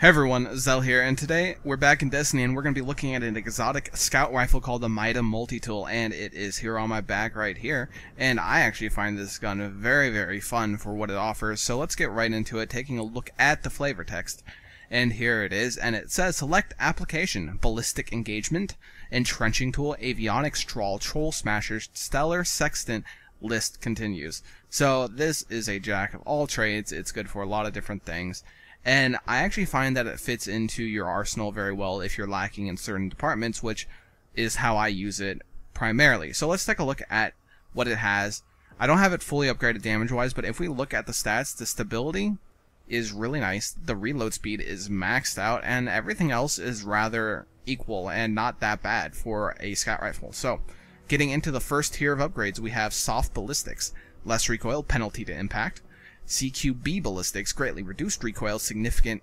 Hey everyone, Xel here, and today we're back in Destiny and we're going to be looking at an exotic scout rifle called the Mida Multi-Tool, and it is here on my back right here, and I actually find this gun very, very fun for what it offers, so let's get right into it, taking a look at the flavor text. And here it is, and it says select application, ballistic engagement, entrenching tool, avionics, trawl, troll smashers, stellar, sextant, list continues. So this is a jack of all trades, it's good for a lot of different things. And I actually find that it fits into your arsenal very well if you're lacking in certain departments, which is how I use it primarily. So let's take a look at what it has. I don't have it fully upgraded damage-wise, but if we look at the stats, the stability is really nice, the reload speed is maxed out, and everything else is rather equal and not that bad for a scout rifle. So, getting into the first tier of upgrades, we have soft ballistics, less recoil, penalty to impact, CQB ballistics, greatly reduced recoil, significant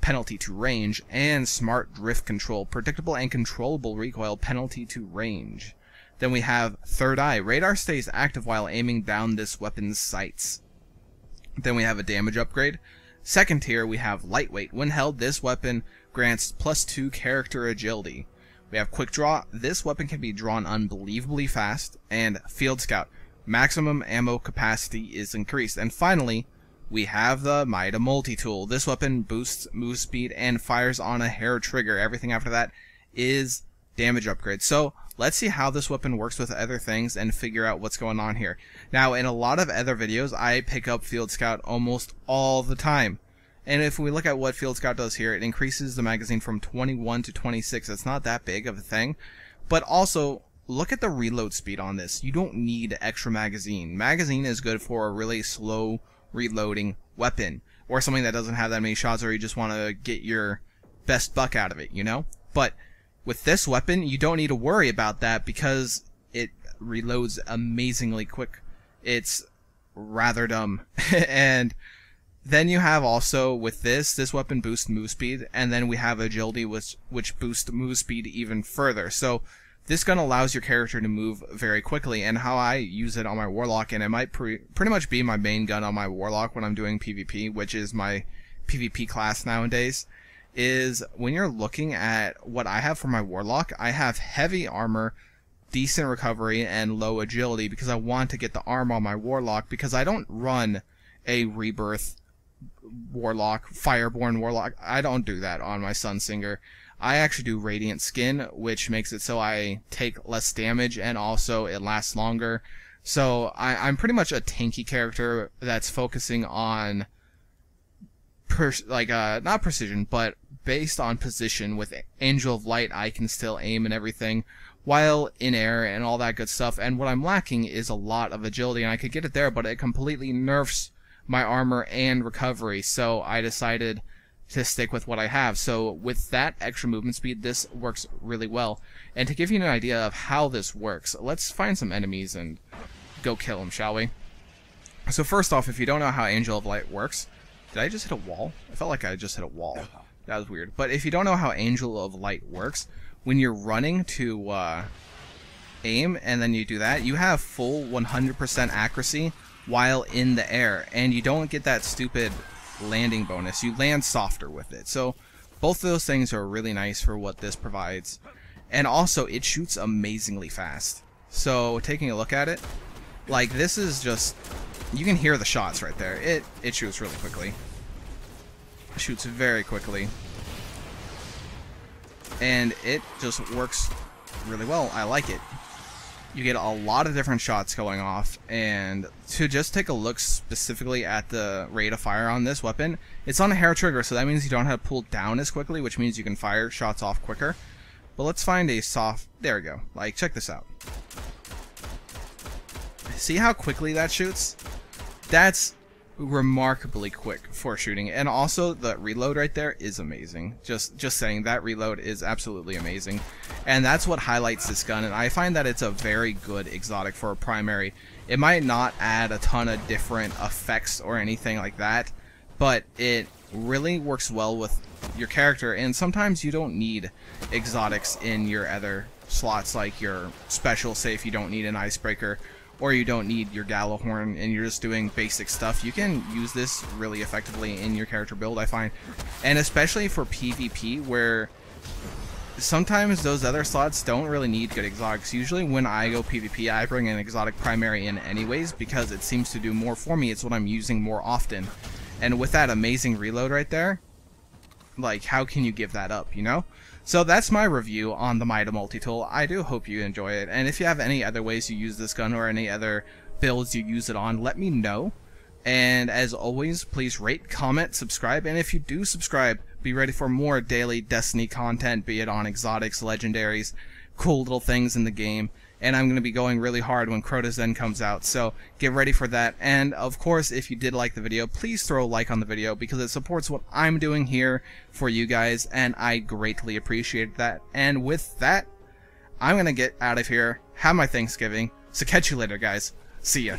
penalty to range, and smart drift control, predictable and controllable recoil, penalty to range. Then we have Third Eye. Radar stays active while aiming down this weapon's sights. Then we have a damage upgrade. Second tier, we have Lightweight. When held, this weapon grants plus 2 character agility. We have Quick Draw. This weapon can be drawn unbelievably fast. And Field Scout maximum ammo capacity is increased. And finally, we have the Mida Multi-Tool. This weapon boosts move speed and fires on a hair trigger. Everything after that is damage upgrade. So let's see how this weapon works with other things and figure out what's going on here. Now, in a lot of other videos, I pick up Field Scout almost all the time. And if we look at what Field Scout does here, it increases the magazine from 21 to 26. It's not that big of a thing. But also, look at the reload speed on this. You don't need extra magazine. Magazine is good for a really slow reloading weapon or something that doesn't have that many shots or you just want to get your best buck out of it, you know? But with this weapon, you don't need to worry about that because it reloads amazingly quick. It's rather dumb. and then you have also with this, this weapon boosts move speed, and then we have agility which which boosts move speed even further. So this gun allows your character to move very quickly, and how I use it on my Warlock, and it might pre pretty much be my main gun on my Warlock when I'm doing PvP, which is my PvP class nowadays, is when you're looking at what I have for my Warlock, I have heavy armor, decent recovery, and low agility because I want to get the arm on my Warlock because I don't run a Rebirth Warlock, Fireborn Warlock. I don't do that on my Sunsinger. I actually do Radiant Skin, which makes it so I take less damage and also it lasts longer. So I, am pretty much a tanky character that's focusing on, like uh, not precision, but based on position. With Angel of Light, I can still aim and everything, while in air and all that good stuff. And what I'm lacking is a lot of agility, and I could get it there, but it completely nerfs my armor and recovery. So I decided to stick with what I have. So with that extra movement speed, this works really well. And to give you an idea of how this works, let's find some enemies and go kill them, shall we? So first off, if you don't know how Angel of Light works, did I just hit a wall? I felt like I just hit a wall. That was weird. But if you don't know how Angel of Light works, when you're running to uh, aim and then you do that, you have full 100% accuracy while in the air, and you don't get that stupid landing bonus. You land softer with it. So both of those things are really nice for what this provides. And also, it shoots amazingly fast. So taking a look at it, like this is just, you can hear the shots right there. It, it shoots really quickly. It shoots very quickly. And it just works really well. I like it you get a lot of different shots going off and to just take a look specifically at the rate of fire on this weapon it's on a hair trigger so that means you don't have to pull down as quickly which means you can fire shots off quicker. But let's find a soft there we go. Like check this out. See how quickly that shoots? That's remarkably quick for shooting. And also the reload right there is amazing. Just just saying that reload is absolutely amazing. And that's what highlights this gun and I find that it's a very good exotic for a primary. It might not add a ton of different effects or anything like that but it really works well with your character and sometimes you don't need exotics in your other slots like your special say if you don't need an icebreaker or you don't need your Gjallarhorn and you're just doing basic stuff, you can use this really effectively in your character build, I find. And especially for PvP, where sometimes those other slots don't really need good exotics. Usually when I go PvP, I bring an exotic primary in anyways because it seems to do more for me. It's what I'm using more often. And with that amazing reload right there, like, how can you give that up, you know? So that's my review on the Mida multi-tool. I do hope you enjoy it, and if you have any other ways you use this gun or any other builds you use it on, let me know. And as always, please rate, comment, subscribe, and if you do subscribe, be ready for more daily Destiny content, be it on exotics, legendaries, cool little things in the game, and I'm going to be going really hard when Crota's End comes out, so get ready for that. And of course, if you did like the video, please throw a like on the video because it supports what I'm doing here for you guys, and I greatly appreciate that. And with that, I'm going to get out of here, have my Thanksgiving, so catch you later, guys. See ya.